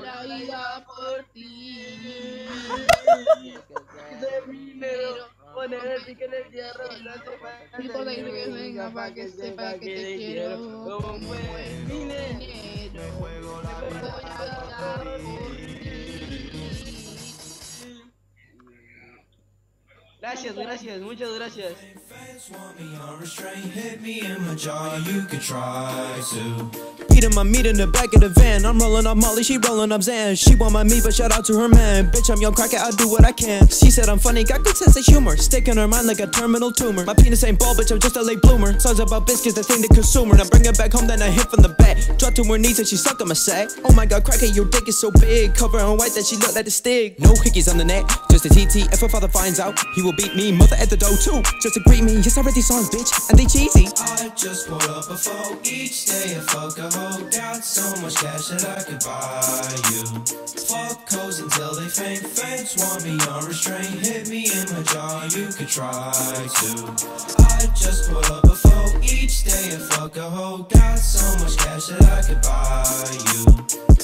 la vida por ti. Poner el en el hierro, no por ahí que venga pa' que sepa que te quiero como buen minero. Gracias, gracias, muchas gracias. In my meat in the back of the van. I'm rolling up Molly, she rolling up Zan. She want my meat, but shout out to her man. Bitch, I'm young cracker, I'll do what I can. She said I'm funny, got good sense of humor. Stick in her mind like a terminal tumor. My penis ain't bald, bitch, I'm just a late bloomer. Songs about biscuits, the thing to consumer. Now bring her back home, then I hit from the back. Drop to her knees and she suck on my sack. Oh my god, cracker, your dick is so big. Cover in white that she look like a stick. No hickeys on the net, just a TT. If her father finds out, he will beat me. Mother at the door too, just to greet me. Yes, I read these songs, bitch, and they cheesy. Just pulled up a phone each day. I fuck a hoe, got so much cash that I could buy you. Fuck hoes until they faint. Fans want me unrestrained, hit me in my jaw. You could try to. I just pulled up a phone each day. I fuck a hoe, got so much cash that I could buy you.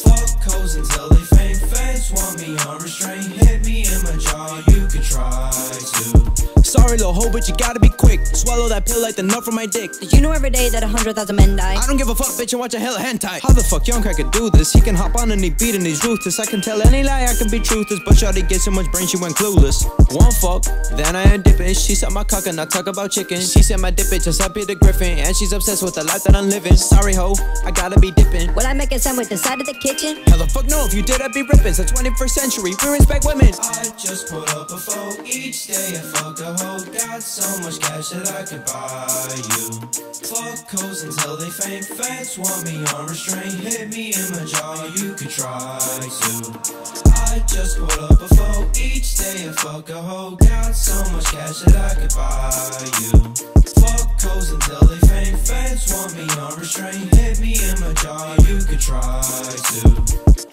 Fuck hoes until they faint. Fans want me unrestrained, hit me in my jaw. You could try to. Sorry, little hoe, but you gotta be quick. Swallow that pill like the nut from my dick. Did you know every day that a hundred thousand men die? I don't give a fuck, bitch, and watch a hella hentai. How the fuck young crack could do this? He can hop on and he beat and he's ruthless. I can tell any lie, I can be truthless. But Shawty get so much brain, she went clueless. One fuck, then I ain't dipping. She suck my cock and I talk about chicken. She said my dip it just up the griffin. And she's obsessed with the life that I'm living. Sorry, ho, I gotta be dipping. Will I make a sandwich inside of the kitchen? Hell the fuck no, if you did, I'd be ripping. It's the 21st century, we respect women. I just put up a phone each day. and fuck a hoe, got so much cash that I could buy you. Fuck hoes until they faint. Fans want me unrestrained, hit me in my jaw. You could try to. I just put up a phone each day. I fuck a hoe, got so much cash that I could buy you. Fuck hoes until they faint. Fans want me unrestrained, hit me in my jaw. You could try to.